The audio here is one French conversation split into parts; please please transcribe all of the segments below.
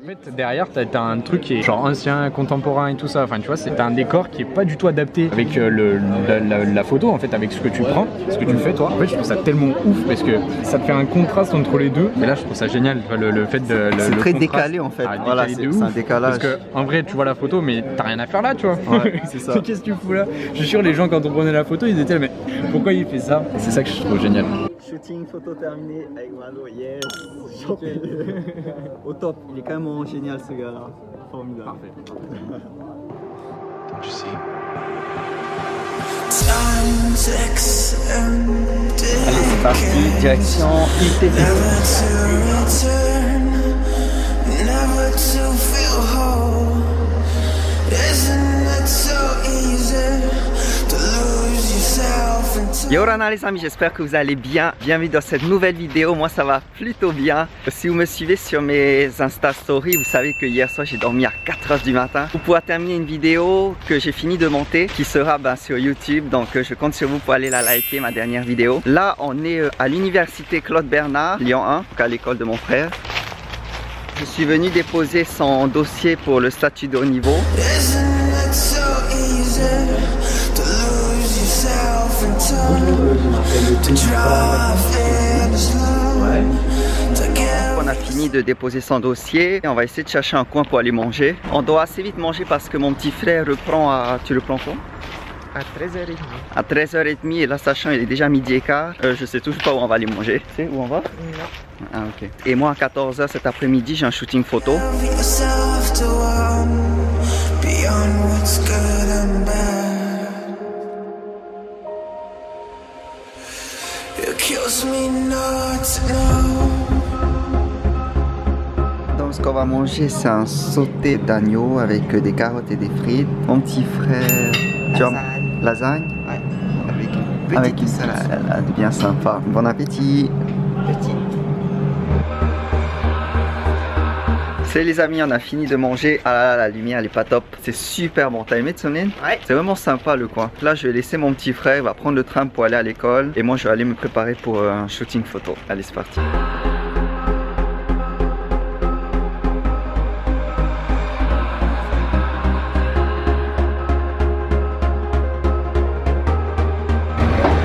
En fait, derrière, t'as as un truc qui est genre ancien, contemporain et tout ça. Enfin, tu vois, c'est un décor qui est pas du tout adapté avec euh, le, la, photo, en fait, avec ce que tu prends, ce que tu fais toi. En fait, je trouve ça tellement ouf parce que ça te fait un contraste entre les deux. Mais là, je trouve ça génial, le, fait de. C'est très décalé en fait. Ah, voilà, c'est un décalage. Parce que en vrai, tu vois la photo, mais t'as rien à faire là, tu vois. c'est ça. Qu'est-ce que tu fous là? Je suis sûr, les gens, quand on prenait la photo, ils étaient là, mais pourquoi il fait ça? C'est ça que je trouve génial. Shooting, photo terminée avec Malo, yes Au top, il est quand même génial ce gars-là. Formidable. Parfait. Don't you see? Allez, c'est parti, direction ITT. Never to feel whole. Isn't Yo les amis, j'espère que vous allez bien. Bienvenue dans cette nouvelle vidéo. Moi ça va plutôt bien. Si vous me suivez sur mes Insta Stories, vous savez que hier soir j'ai dormi à 4h du matin pour pouvoir terminer une vidéo que j'ai fini de monter qui sera ben, sur YouTube. Donc euh, je compte sur vous pour aller la liker, ma dernière vidéo. Là on est euh, à l'université Claude Bernard, Lyon 1, à l'école de mon frère. Je suis venu déposer son dossier pour le statut de haut niveau. On a fini de déposer son dossier et on va essayer de chercher un coin pour aller manger. On doit assez vite manger parce que mon petit frère reprend à... Tu reprends quoi à 13h30. À 13h30 et là sachant il est déjà midi et quart, euh, je sais toujours pas où on va aller manger. Tu sais où on va? Non. Ah ok. Et moi à 14h cet après-midi j'ai un shooting photo. Donc ce qu'on va manger c'est un sauté d'agneau avec des carottes et des frites. Mon petit frère... Lasagne. Lasagne Ouais. Avec une avec une salade. bien sympa. Bon appétit. Petit. C'est les amis, on a fini de manger. Ah là là, la lumière elle est pas top. C'est super bon. T'as aimé Tsonin Ouais. C'est vraiment sympa le coin. Là, je vais laisser mon petit frère, il va prendre le train pour aller à l'école. Et moi, je vais aller me préparer pour un shooting photo. Allez, c'est parti.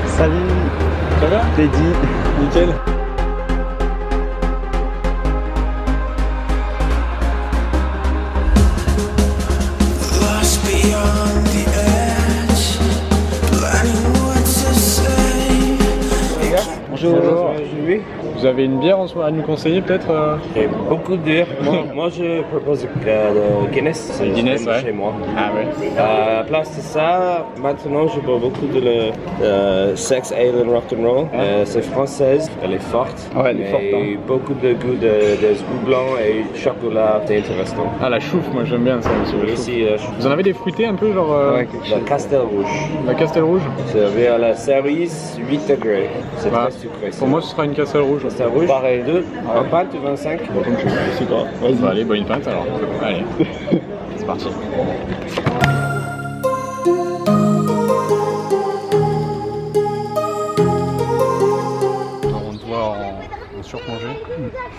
Salut Ça va? Teddy Nickel Vous avez une bière à nous conseiller peut-être euh Beaucoup de bières. moi, je propose le Guinness. C'est Guinness, ouais. chez moi. Ah ouais. Euh, à la place de ça, maintenant je bois beaucoup de le euh, Sex Ale and Rock'n'Roll. Euh, c'est française, elle est forte. Ouais, elle est forte. Hein. beaucoup de goût de, de goût blanc et chocolat, c'est intéressant. Ah la chouffe, moi j'aime bien ça aussi. Aussi, Vous en avez des fruités un peu genre ouais, La Castel Rouge. La Castel Rouge C'est vers la cerise 8 degrés. C'est bah, très sucré. Pour moi ce sera une Castel Rouge. Castel Rouge. Pareil, deux. Un pinte 25. Bon, comme tu veux, c'est quoi Vas-y. Bah, allez, une pinte alors. Allez. c'est parti. On en, en surplongée.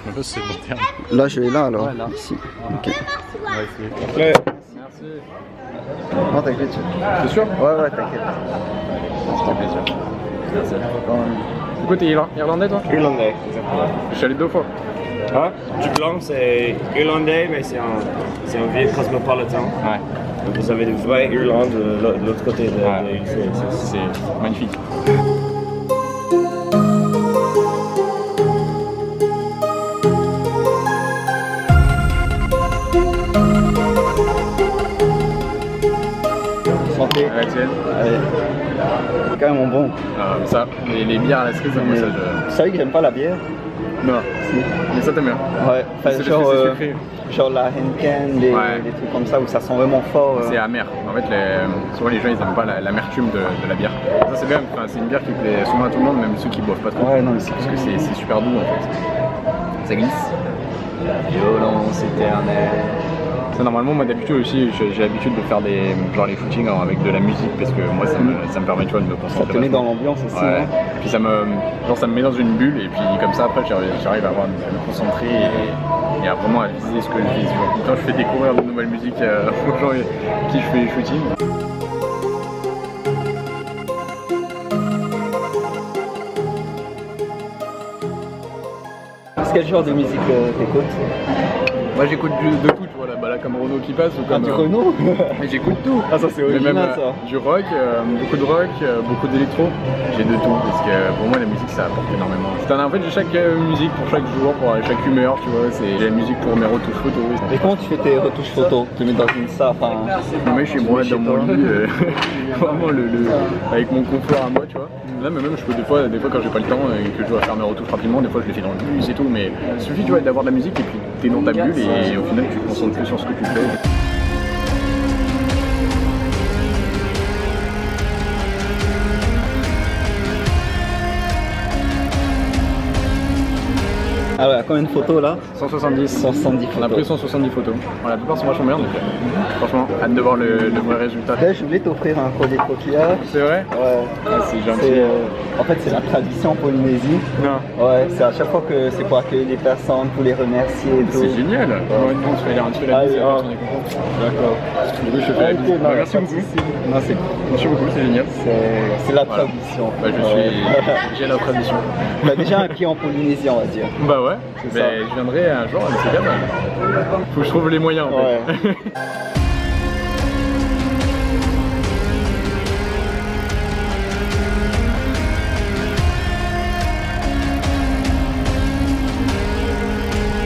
Je sais pas si c'est le bon terme. Là, je vais là alors. Ouais, là. Ici. Ok. On va essayer. Ouais. Merci. Non, t'inquiète. T'es sûr? Ouais, ouais, t'inquiète. Plaisir. Merci. Du coup, t'es irlandais toi Irlandais, exactement. Je suis allé deux fois. Ah, du blanc, c'est irlandais, mais c'est un, c'est un vieux cosmopolitain. Ouais. Donc vous avez de vraie Irlande de l'autre côté de, Ouais. de C'est magnifique. À la tienne. Allez. C'est quand même bon. Ah, mais ça, les, les bières à la cerise, moi ça je. Tu savais que j'aime pas la bière? Non. Mais ça t'aime bien. Ouais, enfin, C'est genre, c'est euh, sucré. genre la Henken, des, Ouais. des trucs comme ça où ça sent vraiment fort. euh. C'est amer. En fait, les, souvent les gens ils aiment pas la- l'amertume de, de la bière. Ça c'est bien, enfin, c'est une bière qui plaît souvent à tout le monde, même ceux qui boivent pas trop. Ouais, non, mais c'est Parce que c'est c'est super doux en fait. Ça glisse. Violence éternelle. Ça, normalement, moi d'habitude aussi, j'ai l'habitude de faire des genre les footings hein, avec de la musique parce que moi ça me, ça me permet tu vois, de me Ça concentrer. te met dans l'ambiance aussi. Ouais. hein. Puis ça me, genre ça me met dans une bulle et puis comme ça après j'arrive à, avoir- à me concentrer et, et à vraiment à viser ce que je vise. Quand je fais découvrir de nouvelles musiques euh, aux gens qui je fais les shootings. Quel genre de musique euh, t'écoutes? Moi j'écoute du- de tout, comme Renault qui passe ou Ah, du euh, Renault mais j'écoute tout. Ah, ça c'est Mais original même euh, ça. du rock, euh, beaucoup de rock, euh, beaucoup d'électro. J'ai de tout parce que euh, pour moi la musique ça apporte énormément. C'est un- en fait j'ai chaque euh, musique pour chaque jour, pour euh, chaque humeur, tu vois. C'est j'ai la musique pour mes retouches photos. Et comment tu fais tes retouches photos Tu mets dans une salle, enfin. Mets chez moi dans mon lit, euh, vraiment le, le- avec mon confort à moi, tu vois. Là, mais même je peux des fois, des fois quand j'ai pas le temps et que je dois faire mes retouches rapidement, des fois je les fais dans le bus et tout. Mais il suffit tu vois d'avoir de la musique et puis t'es dans ta bulle et, au final tu te concentres plus sur ce que tu fais. Ah ouais, combien de photos là 170. 170 On a pris photos. 170 photos. Bon, la plupart sont vachement bien donc euh, franchement, hâte de voir le, le vrai résultat. Là, je voulais t'offrir un collier de coquillage. C'est vrai Ouais. Ah, C'est gentil. Euh, en fait, c'est la tradition en Polynésie. Non. Ouais, c'est à chaque fois que c'est pour accueillir les personnes, pour les remercier et tout. C'est génial. Bon, on se fait un truc Ah, oui, ah. D'accord. Du coup, je fais la non, Bah, merci beaucoup. souci. Non, c'est Merci beaucoup, c'est génial. c'est- la Voilà. tradition. Bah, je Ouais. suis. J'ai la tradition. On a déjà un pied en Polynésie, on va dire. Bah ouais, C'est mais ça. je viendrai un jour, c'est bien. Faut que je trouve les moyens en fait. Ouais.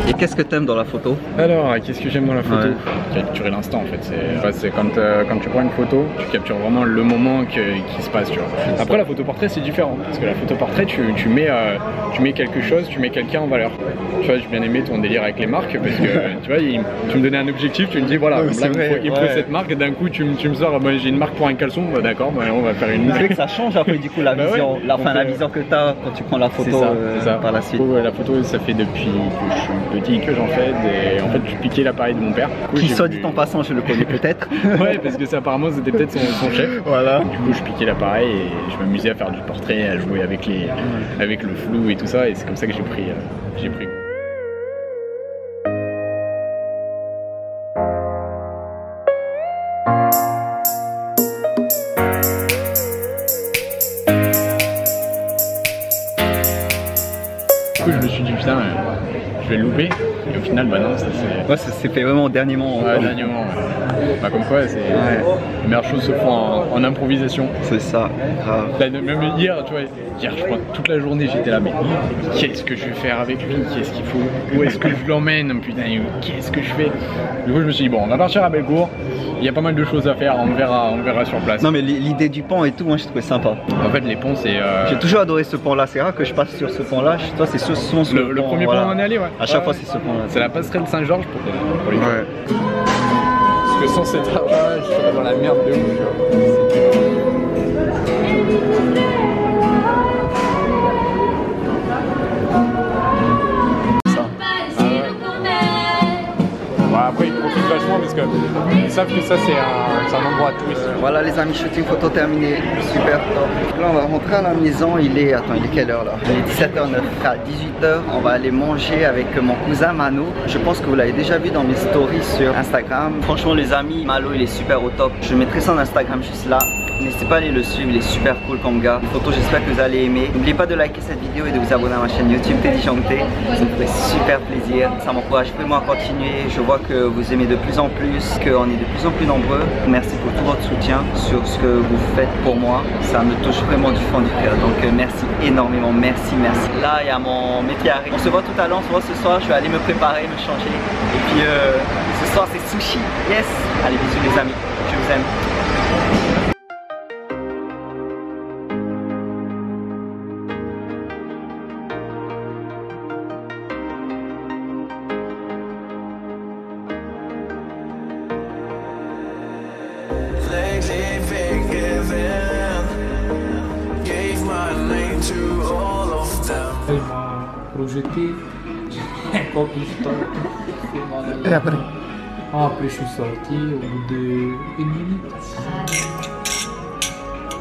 Et qu'est-ce que t'aimes dans la photo Alors, qu'est-ce que j'aime dans la photo Ouais. Capturer l'instant en fait. C'est ouais, quand, euh, quand tu prends une photo, tu captures vraiment le moment que- qui se passe. Tu vois. Après, la photo portrait c'est différent parce que la photo portrait, tu, tu mets, euh, tu mets quelque chose, tu mets quelqu'un en valeur. Tu vois, j'ai bien aimé ton délire avec les marques parce que tu vois, il- tu me donnais un objectif, tu me dis voilà, Ouais, là, vrai, faut, il me faut cette marque. D'un coup, tu, me- tu me sors, bah, j'ai une marque pour un caleçon, bah, d'accord, bah, on va faire une. C'est que ça change après du coup la Bah vision, la, euh, vision que t'as quand tu prends la photo ça, euh, ça. par la suite. La photo, ça fait depuis que je suis que j'en fais. Et en fait, je piquais l'appareil de mon père. Coup, Qui soit dit en passant, je le connais peut-être. Ouais, parce que c'est apparemment c'était peut-être son, son chef. voilà. Du coup, je piquais l'appareil et je m'amusais à faire du portrait, à jouer avec les, avec le flou et tout ça. Et c'est comme ça que j'ai pris, euh, j'ai pris. Putain, je vais le louper. Et au final, bah non, ça c'est. Ouais, ça s'est fait vraiment au dernier moment. Ouais, dernier moment, ouais. Bah, comme quoi, c'est les meilleures choses se font en, en improvisation. C'est ça, grave. Là, même hier, tu vois, hier, je crois, toute la journée, j'étais là, mais qu'est-ce que je vais faire avec lui? Qu'est-ce qu'il faut? Où est-ce que je l'emmène? Putain, qu'est-ce que je fais? Du coup, je me suis dit, bon, on va partir à Bellecour. Il y a pas mal de choses à faire, on verra, on verra sur place. Non mais l'i- l'idée du pont et tout, moi je trouvais sympa. En fait, les ponts, c'est. euh, J'ai toujours adoré ce pont là, c'est rare que je passe sur ce pont là. Toi c'est ce souvent sur le, le premier pont voilà. où on est allé, ouais. À chaque Ouais, fois ouais. c'est ce pont là. C'est la passerelle Saint-Georges pour, pour les gens. Parce que sans cet argent, je serais dans la merde de ouf. Savent que ça, c'est un, un endroit touriste. Voilà les amis, shooting photo terminé, super top. Là on va rentrer à la maison, il est, attends il est quelle heure là? Il est 17h09, à 18h on va aller manger avec mon cousin Mano. Je pense que vous l'avez déjà vu dans mes stories sur Instagram. Franchement les amis, Malo il est super au top. Je mettrai son Instagram juste là. N'hésitez pas à aller le suivre, il est super cool comme gars. Photo, j'espère que vous allez aimer. N'oubliez pas de liker cette vidéo et de vous abonner à ma chaîne YouTube Teddy Chanté. Ça me ferait super plaisir. Ça m'encourage vraiment à continuer. Je vois que vous aimez de plus en plus, qu'on est de plus en plus nombreux. Merci pour tout votre soutien sur ce que vous faites pour moi. Ça me touche vraiment du fond du cœur. Donc euh, merci énormément, merci, merci. Là, il y a mon métier à On se voit tout à l'heure, on se voit ce soir. Je vais aller me préparer, me changer. Et puis euh, ce soir, c'est sushi. Yes Allez, bisous les amis. Je vous aime. M'a projeté histoire. Et après Ah, après, je suis sorti au bout de une minute.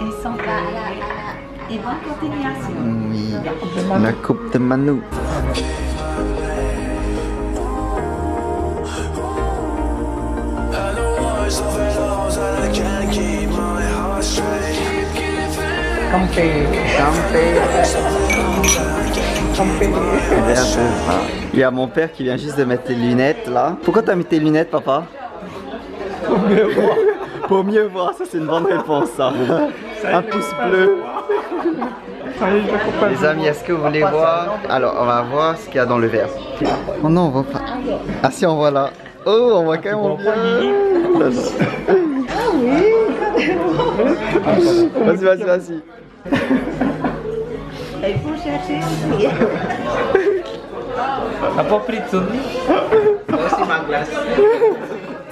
Ils sont pas à la, à la... Et bonne continuation. Oui, la coupe de Manu. I can't keep my heart straight. Il y a mon père qui vient juste de mettre tes lunettes là. Pourquoi t'as mis tes lunettes, papa? Pour mieux voir. Pour mieux voir, ça c'est une bonne réponse ça. Un pouce bleu. Les amis, est-ce que vous voulez voir? Alors, on va voir ce qu'il y a dans le verre. Oh non, on voit pas. Ah si, on voit là. Oh, on voit quand même bien. Non, non. Vas-y, vas-y, vas-y. Il faut chercher T'as pas pris de sonnerie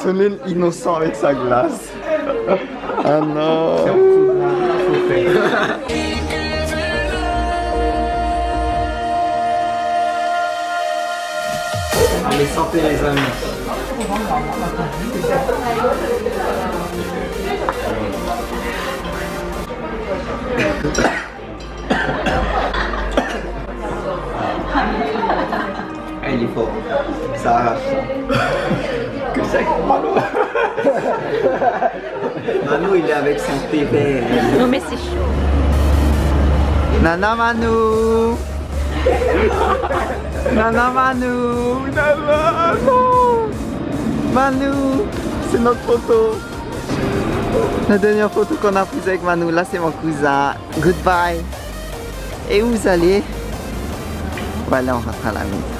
Tonel innocent avec sa glace. Ah non. Allez, santé les amis. Il est fort. Ça arrache. Que c'est Manu Manu, il est avec son vert. Non mais c'est chaud. Nana Manu Nana Manu Nana Manu C'est notre photo La dernière photo qu'on a prise avec Manu, là c'est mon cousin. Goodbye Et où vous allez? Voilà, on rentre à la maison.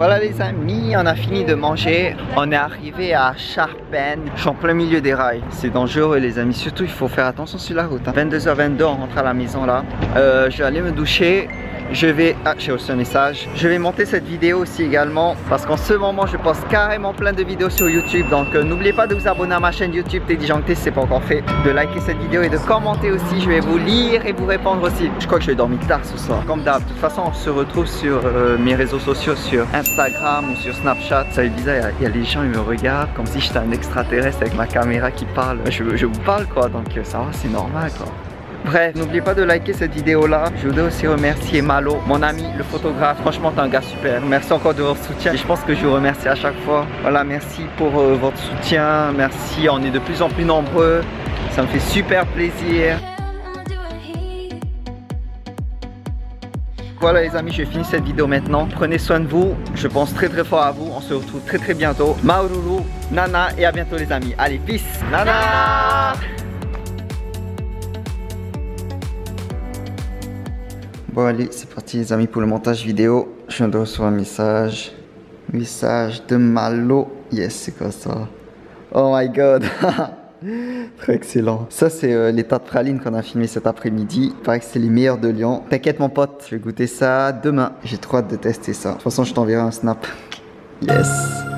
Voilà les amis, on a fini de manger. On est arrivé à Charpennes. Je suis en plein milieu des rails. C'est dangereux les amis. Surtout il faut faire attention sur la route. hein. 22h22, on rentre à la maison là. Euh, je vais aller me doucher. Je vais... Ah, j'ai reçu un message. Je vais monter cette vidéo aussi également parce qu'en ce moment, je poste carrément plein de vidéos sur YouTube. Donc, euh, n'oubliez pas de vous abonner à ma chaîne YouTube Teddy Jancté si c'est pas encore fait. De liker cette vidéo et de commenter aussi. Je vais vous lire et vous répondre aussi. Je crois que je vais dormir tard ce soir. Comme d'hab. De toute façon, on se retrouve sur euh, mes réseaux sociaux, sur Instagram ou sur Snapchat. Ça est bizarre, il y a- il y, a les gens, ils me regardent comme si j'étais un extraterrestre avec ma caméra qui parle. Je, je vous parle quoi, donc euh, ça va, c'est normal quoi. Bref, n'oubliez pas de liker cette vidéo là. Je voudrais aussi remercier Malo, mon ami, le photographe. Franchement, t'es un gars super. Merci encore de votre soutien. Je pense que je vous remercie à chaque fois. Voilà, merci pour euh, votre soutien. Merci, on est de plus en plus nombreux. Ça me fait super plaisir. Voilà les amis, je finis cette vidéo maintenant. Prenez soin de vous. Je pense très très fort à vous. On se retrouve très très bientôt. Maururu, Nana et à bientôt les amis. Allez, peace. Nana. Bon allez, c'est parti les amis pour le montage vidéo. Je viens de recevoir un message. Message de Malo. Yes, c'est quoi ça? Oh my god Très excellent. Ça, c'est euh, les tas de pralines qu'on a filmé cet après-midi. Il paraît que c'est les meilleurs de Lyon. T'inquiète, mon pote, je vais goûter ça demain. J'ai trop hâte de tester ça. De toute façon, je t'enverrai un snap. Yes